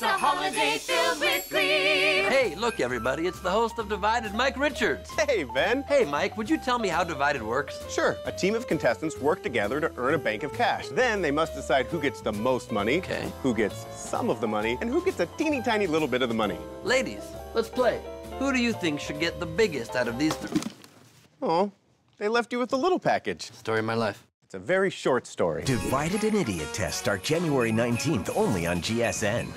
It's a holiday filled with glee. Hey, look, everybody, it's the host of Divided, Mike Richards. Hey, Ben. Hey, Mike, would you tell me how Divided works? Sure. A team of contestants work together to earn a bank of cash. Then they must decide who gets the most money, Okay. who gets some of the money, and who gets a teeny tiny little bit of the money. Ladies, let's play. Who do you think should get the biggest out of these three? Oh, they left you with a little package. Story of my life. It's a very short story. Divided and Idiotest start January 19th only on GSN.